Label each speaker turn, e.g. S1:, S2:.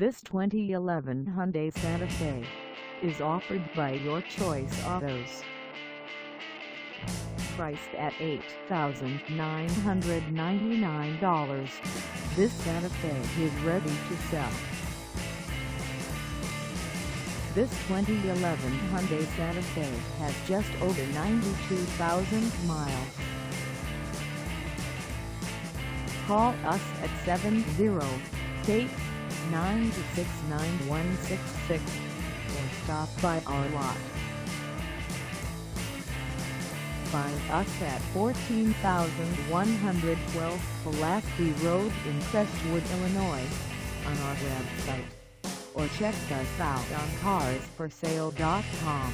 S1: This 2011 Hyundai Santa Fe is offered by Your Choice Autos. Priced at $8,999, this Santa Fe is ready to sell. This 2011 Hyundai Santa Fe has just over 92,000 miles. Call us at 708-926-9166 or stop by our lot. Find us at 14112 Pulaski Road in Crestwood, Illinois on our website or check us out on carsforsale.com.